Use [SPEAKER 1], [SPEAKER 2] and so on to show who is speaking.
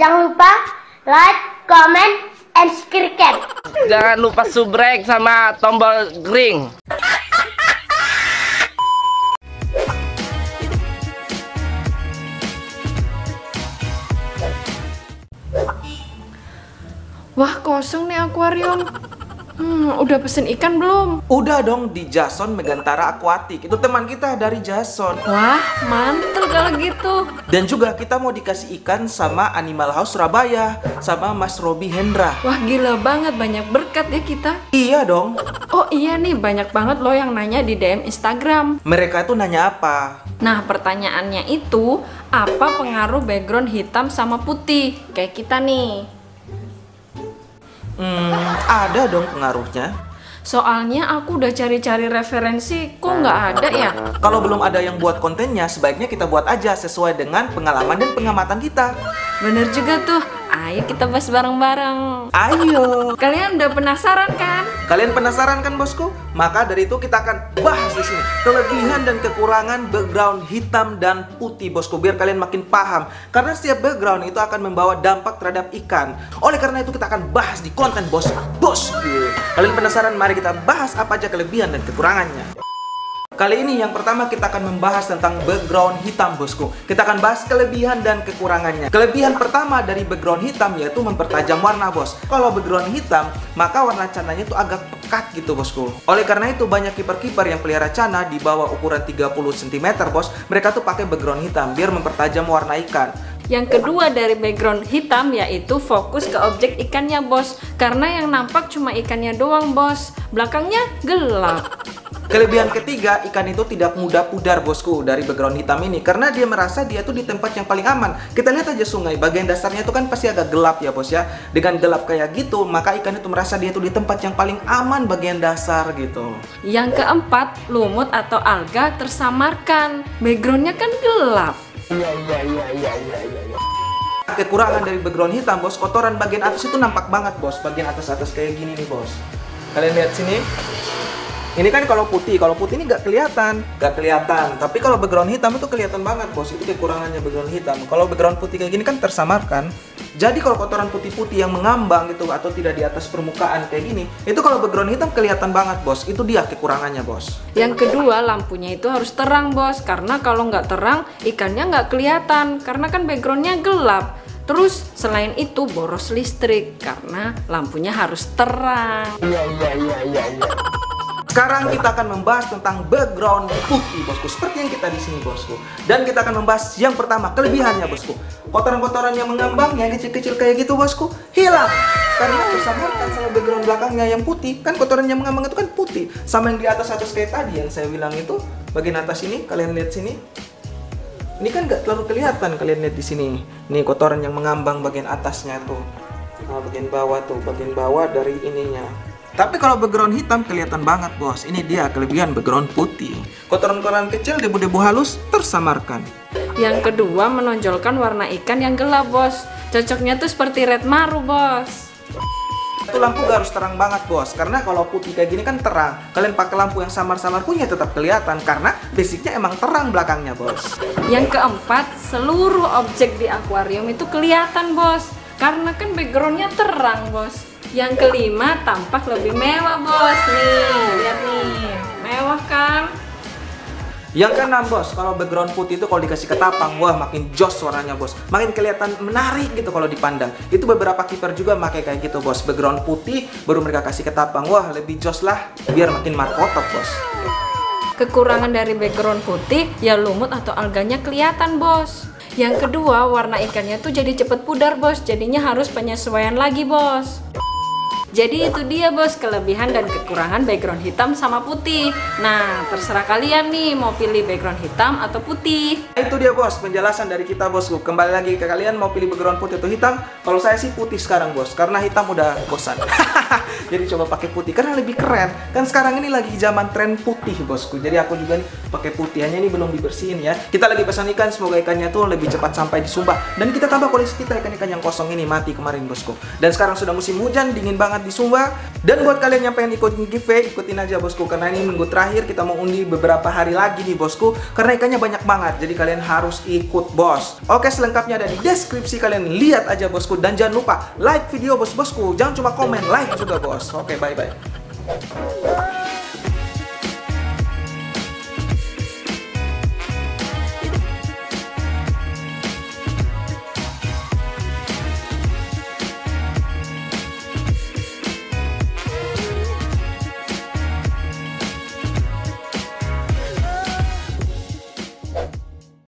[SPEAKER 1] Jangan lupa like, comment, and subscribe.
[SPEAKER 2] Jangan lupa subrek sama tombol ring.
[SPEAKER 3] Wah kosong nih akuarium. Hmm, udah pesen ikan belum?
[SPEAKER 4] Udah dong di Jason Megantara Aquatic. Itu teman kita dari Jason.
[SPEAKER 3] Wah, mantul kalau gitu.
[SPEAKER 4] Dan juga kita mau dikasih ikan sama Animal House Surabaya sama Mas Robi Hendra.
[SPEAKER 3] Wah, gila banget banyak berkat ya kita.
[SPEAKER 4] Iya dong.
[SPEAKER 3] Oh iya nih, banyak banget loh yang nanya di DM Instagram.
[SPEAKER 4] Mereka itu nanya apa?
[SPEAKER 3] Nah, pertanyaannya itu, apa pengaruh background hitam sama putih? Kayak kita nih.
[SPEAKER 4] Hmm, ada dong pengaruhnya.
[SPEAKER 3] Soalnya aku udah cari-cari referensi, kok nggak ada ya?
[SPEAKER 4] Kalau belum ada yang buat kontennya, sebaiknya kita buat aja sesuai dengan pengalaman dan pengamatan kita.
[SPEAKER 3] Bener juga tuh, ayo kita bahas bareng-bareng.
[SPEAKER 4] Ayo.
[SPEAKER 3] Kalian udah penasaran kan?
[SPEAKER 4] Kalian penasaran kan bosku? Maka dari itu kita akan bahas di sini kelebihan dan kekurangan background hitam dan putih bosku biar kalian makin paham. Karena setiap background itu akan membawa dampak terhadap ikan. Oleh karena itu kita akan bahas di konten bos bos. Kalian penasaran? Mari kita bahas apa aja kelebihan dan kekurangannya. Kali ini yang pertama kita akan membahas tentang background hitam bosku. Kita akan bahas kelebihan dan kekurangannya. Kelebihan pertama dari background hitam yaitu mempertajam warna bos. Kalau background hitam maka warna cananya itu agak pekat gitu bosku. Oleh karena itu banyak kiper-kiper yang pelihara cana di bawah ukuran 30 cm bos. Mereka tuh pakai background hitam biar mempertajam warna ikan.
[SPEAKER 3] Yang kedua dari background hitam yaitu fokus ke objek ikannya bos. Karena yang nampak cuma ikannya doang bos. Belakangnya gelap
[SPEAKER 4] Kelebihan ketiga, ikan itu tidak mudah pudar bosku dari background hitam ini karena dia merasa dia tuh di tempat yang paling aman. Kita lihat aja sungai, bagian dasarnya itu kan pasti agak gelap ya bos ya. Dengan gelap kayak gitu, maka ikan itu merasa dia tuh di tempat yang paling aman bagian dasar gitu.
[SPEAKER 3] Yang keempat, lumut atau alga tersamarkan Backgroundnya kan gelap
[SPEAKER 4] Kekurangan dari background hitam bos, kotoran bagian atas itu nampak banget bos, bagian atas-atas kayak gini nih bos. Kalian lihat sini, ini kan kalau putih, kalau putih ini nggak kelihatan, nggak kelihatan. Tapi kalau background hitam itu kelihatan banget, bos. Itu kekurangannya background hitam. Kalau background putih kayak gini kan tersamarkan. Jadi kalau kotoran putih-putih yang mengambang gitu atau tidak di atas permukaan kayak gini, itu kalau background hitam kelihatan banget, bos. Itu dia kekurangannya, bos.
[SPEAKER 3] Yang kedua, lampunya itu harus terang bos Karena kalau nggak terang, ikannya nggak kelihatan Karena kan backgroundnya gelap Terus selain itu boros listrik Karena lampunya harus terang
[SPEAKER 4] Sekarang kita akan membahas tentang background putih, bosku. Seperti yang kita di sini, bosku. Dan kita akan membahas yang pertama, kelebihannya, bosku. Kotoran-kotoran yang mengambang, yang kecil-kecil kayak gitu, bosku, hilang. Karena tersamarkan sama background belakangnya yang putih. Kan kotoran yang mengambang itu kan putih. Sama yang di atas-atas kayak tadi yang saya bilang itu, bagian atas ini, kalian lihat sini. Ini kan nggak terlalu kelihatan, kalian lihat di sini. Nih kotoran yang mengambang bagian atasnya tuh. Nah, bagian bawah tuh, bagian bawah dari ininya. Tapi kalau background hitam kelihatan banget bos. Ini dia kelebihan background putih. Kotoran-kotoran kecil, debu-debu halus tersamarkan.
[SPEAKER 3] Yang kedua, menonjolkan warna ikan yang gelap bos Cocoknya tuh seperti red maru bos
[SPEAKER 4] Itu lampu gak harus terang banget bos. Karena kalau putih kayak gini kan terang. Kalian pakai lampu yang samar-samar punya tetap kelihatan. Karena basicnya emang terang belakangnya bos.
[SPEAKER 3] Yang keempat, seluruh objek di akuarium itu kelihatan bos Karena kan backgroundnya terang bos Yang kelima, tampak lebih mewah bos Nih, lihat nih Mewah kan?
[SPEAKER 4] Yang keenam bos, kalau background putih itu kalau dikasih ketapang, wah makin jos warnanya bos. Makin kelihatan menarik gitu kalau dipandang. Itu beberapa kiper juga pakai kayak gitu bos. Background putih, baru mereka kasih ketapang, wah lebih jos lah. Biar makin markotok bos.
[SPEAKER 3] Kekurangan dari background putih, ya lumut atau alganya kelihatan bos Yang kedua, warna ikannya tuh jadi cepet pudar bos Jadinya harus penyesuaian lagi bos Jadi itu dia bos kelebihan dan kekurangan background hitam sama putih Nah terserah kalian nih mau pilih background hitam atau putih
[SPEAKER 4] Itu dia bos, penjelasan dari kita bosku. Kembali lagi ke kalian mau pilih background putih atau hitam? Kalau saya sih putih sekarang bos, karena hitam udah bosan. Jadi coba pakai putih karena lebih keren. Kan sekarang ini lagi zaman tren putih bosku. Jadi aku juga nih pakai putih hanya ini belum dibersihin ya. Kita lagi pesan ikan, semoga ikannya tuh lebih cepat sampai di Sumba. Dan kita tambah koleksi kita ikan-ikan yang kosong ini mati kemarin bosku. Dan sekarang sudah musim hujan, dingin banget di Sumba. Dan buat kalian yang pengen ikutin giveaway, ikutin aja bosku karena ini minggu terakhir kita mau undi beberapa hari lagi nih bosku karena ikannya banyak banget. Jadi kalian harus ikut bos. Oke, selengkapnya ada di deskripsi kalian lihat aja bosku dan jangan lupa like video bos-bosku. Jangan cuma komen, like juga bos. Oke, bye bye.